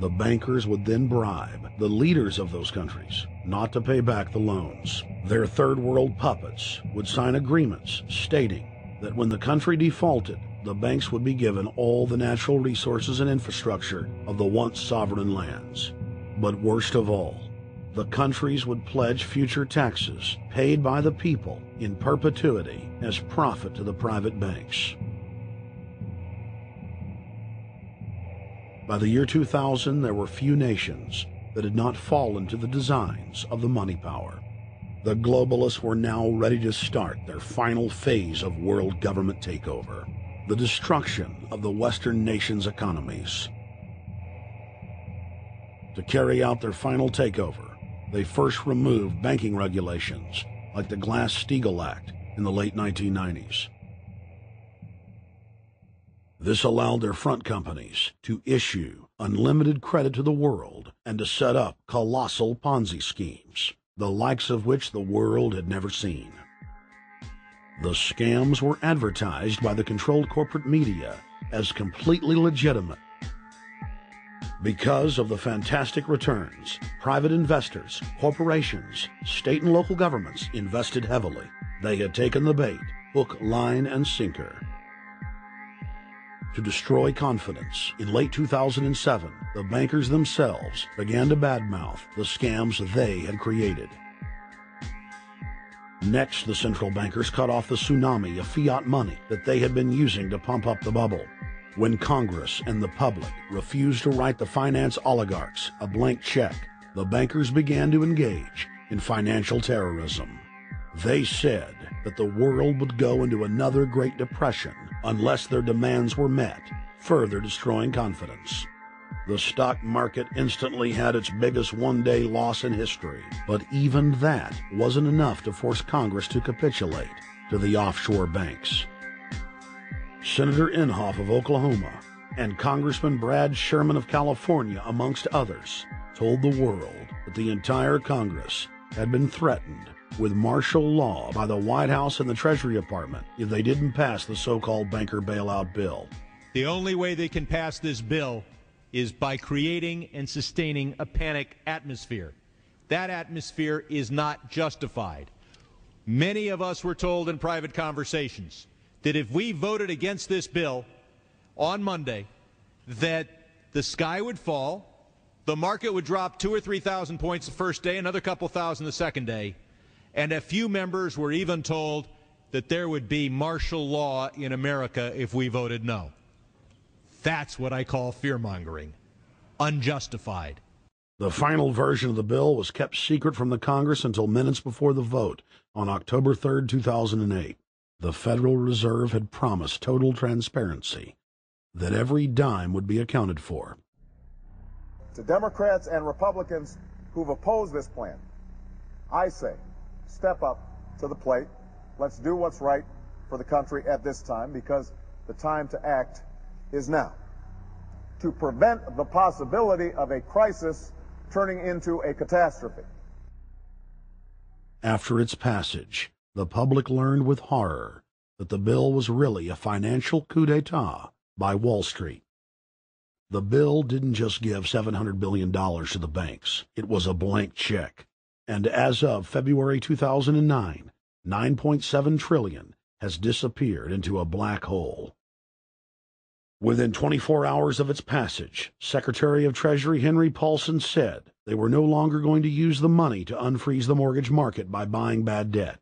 The bankers would then bribe the leaders of those countries not to pay back the loans. Their third world puppets would sign agreements stating that when the country defaulted, the banks would be given all the natural resources and infrastructure of the once sovereign lands. But worst of all, the countries would pledge future taxes paid by the people in perpetuity as profit to the private banks. By the year 2000, there were few nations that had not fallen to the designs of the money power. The globalists were now ready to start their final phase of world government takeover, the destruction of the Western nations' economies. To carry out their final takeover, they first removed banking regulations like the Glass-Steagall Act in the late 1990s. This allowed their front companies to issue unlimited credit to the world and to set up colossal Ponzi schemes, the likes of which the world had never seen. The scams were advertised by the controlled corporate media as completely legitimate. Because of the fantastic returns, private investors, corporations, state and local governments invested heavily. They had taken the bait, hook, line, and sinker to destroy confidence. In late 2007, the bankers themselves began to badmouth the scams they had created. Next, the central bankers cut off the tsunami of fiat money that they had been using to pump up the bubble. When Congress and the public refused to write the finance oligarchs a blank check, the bankers began to engage in financial terrorism. They said that the world would go into another Great Depression unless their demands were met, further destroying confidence. The stock market instantly had its biggest one-day loss in history, but even that wasn't enough to force Congress to capitulate to the offshore banks. Senator Inhofe of Oklahoma and Congressman Brad Sherman of California, amongst others, told the world that the entire Congress had been threatened with martial law by the White House and the Treasury Department if they didn't pass the so-called banker bailout bill. The only way they can pass this bill is by creating and sustaining a panic atmosphere. That atmosphere is not justified. Many of us were told in private conversations that if we voted against this bill on Monday, that the sky would fall, the market would drop two or three thousand points the first day, another couple thousand the second day, and a few members were even told that there would be martial law in America if we voted no. That's what I call fear mongering. Unjustified. The final version of the bill was kept secret from the Congress until minutes before the vote on October 3, 2008. The Federal Reserve had promised total transparency, that every dime would be accounted for. To Democrats and Republicans who've opposed this plan, I say, step up to the plate. Let's do what's right for the country at this time because the time to act is now. To prevent the possibility of a crisis turning into a catastrophe. After its passage, the public learned with horror that the bill was really a financial coup d'etat by Wall Street. The bill didn't just give $700 billion to the banks. It was a blank check and as of February 2009, 9.7 trillion has disappeared into a black hole. Within 24 hours of its passage, Secretary of Treasury Henry Paulson said they were no longer going to use the money to unfreeze the mortgage market by buying bad debt.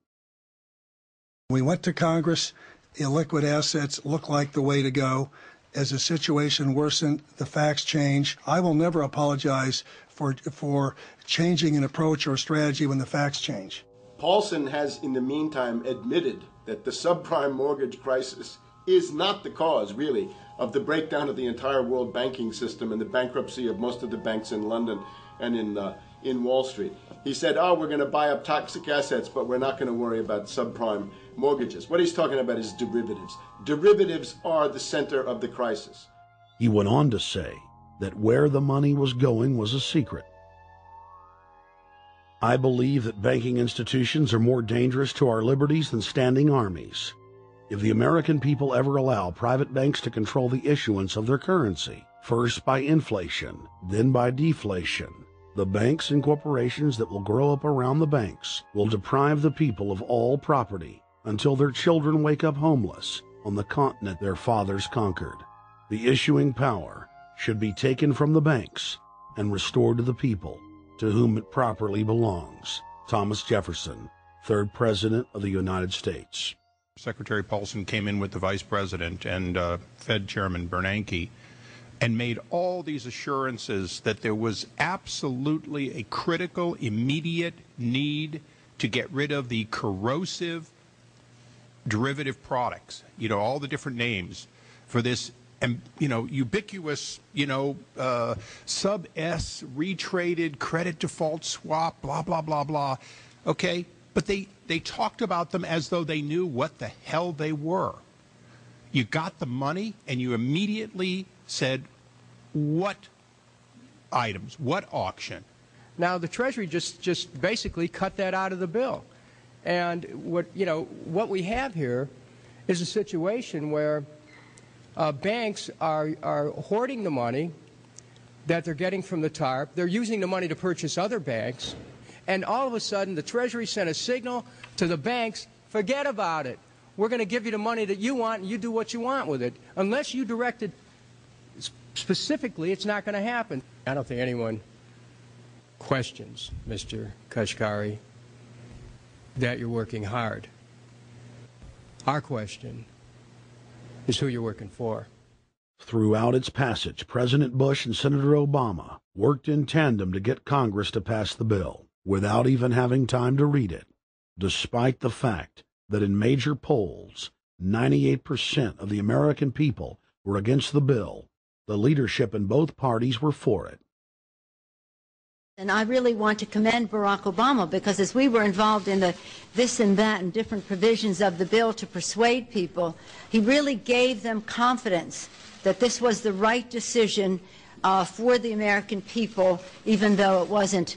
We went to Congress. Illiquid assets look like the way to go. As the situation worsened, the facts change. I will never apologize for, for changing an approach or strategy when the facts change. Paulson has, in the meantime, admitted that the subprime mortgage crisis is not the cause, really, of the breakdown of the entire world banking system and the bankruptcy of most of the banks in London and in, uh, in Wall Street. He said, oh, we're going to buy up toxic assets, but we're not going to worry about subprime mortgages. What he's talking about is derivatives. Derivatives are the center of the crisis. He went on to say that where the money was going was a secret. I believe that banking institutions are more dangerous to our liberties than standing armies. If the American people ever allow private banks to control the issuance of their currency, first by inflation, then by deflation. The banks and corporations that will grow up around the banks will deprive the people of all property until their children wake up homeless on the continent their fathers conquered. The issuing power should be taken from the banks and restored to the people to whom it properly belongs. Thomas Jefferson, third President of the United States. Secretary Paulson came in with the Vice President and uh, Fed Chairman Bernanke and made all these assurances that there was absolutely a critical, immediate need to get rid of the corrosive derivative products, you know, all the different names for this and you know ubiquitous you know uh, sub S retraded credit default swap blah blah blah blah okay? But they they talked about them as though they knew what the hell they were. You got the money and you immediately said what items what auction now the treasury just just basically cut that out of the bill and what you know what we have here is a situation where uh, banks are, are hoarding the money that they're getting from the TARP. They're using the money to purchase other banks. And all of a sudden, the Treasury sent a signal to the banks forget about it. We're going to give you the money that you want, and you do what you want with it. Unless you direct it specifically, it's not going to happen. I don't think anyone questions, Mr. Kashkari, that you're working hard. Our question is who you're working for. Throughout its passage, President Bush and Senator Obama worked in tandem to get Congress to pass the bill without even having time to read it, despite the fact that in major polls, 98% of the American people were against the bill. The leadership in both parties were for it. And I really want to commend Barack Obama because as we were involved in the this and that and different provisions of the bill to persuade people, he really gave them confidence that this was the right decision uh, for the American people, even though it wasn't,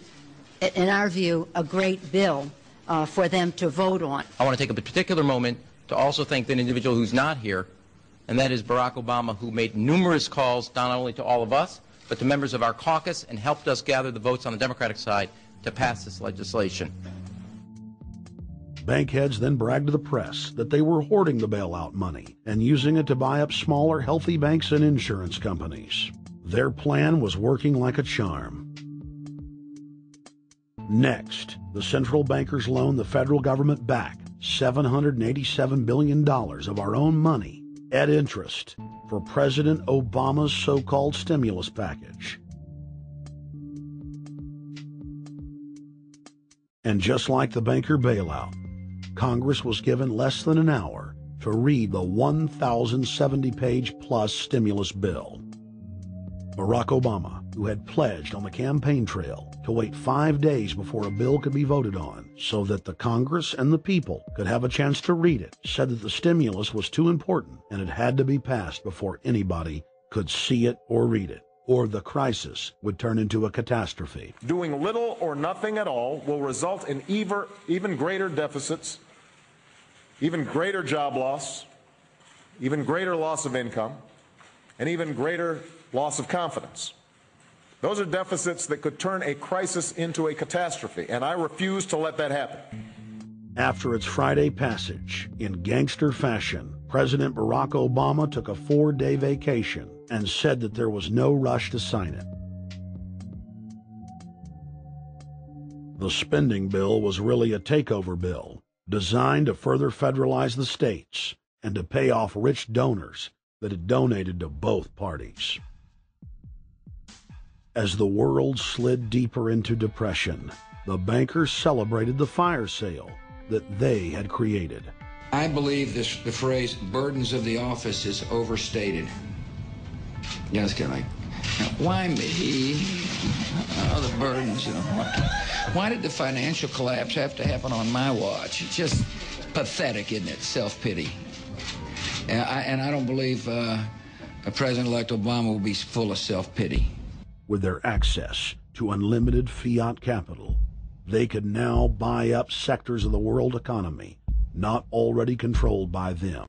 in our view, a great bill uh, for them to vote on. I want to take a particular moment to also thank an individual who's not here, and that is Barack Obama, who made numerous calls not only to all of us, but to members of our caucus and helped us gather the votes on the Democratic side to pass this legislation. Bankheads then bragged to the press that they were hoarding the bailout money and using it to buy up smaller, healthy banks and insurance companies. Their plan was working like a charm. Next, the central bankers loaned the federal government back $787 billion of our own money at interest for President Obama's so called stimulus package. And just like the banker bailout, Congress was given less than an hour to read the 1,070 page plus stimulus bill. Barack Obama, who had pledged on the campaign trail to wait five days before a bill could be voted on so that the Congress and the people could have a chance to read it, said that the stimulus was too important and it had to be passed before anybody could see it or read it, or the crisis would turn into a catastrophe. Doing little or nothing at all will result in even greater deficits, even greater job loss, even greater loss of income, and even greater loss of confidence. Those are deficits that could turn a crisis into a catastrophe, and I refuse to let that happen. After its Friday passage, in gangster fashion, President Barack Obama took a four day vacation and said that there was no rush to sign it. The spending bill was really a takeover bill designed to further federalize the states and to pay off rich donors that had donated to both parties. As the world slid deeper into depression, the bankers celebrated the fire sale that they had created. I believe this, the phrase burdens of the office is overstated. Yeah, it's kind of like, why me? Oh, the burdens, you know. Why did the financial collapse have to happen on my watch? It's just pathetic, isn't it? Self pity. And I, and I don't believe uh, President elect Obama will be full of self pity with their access to unlimited fiat capital, they could now buy up sectors of the world economy not already controlled by them.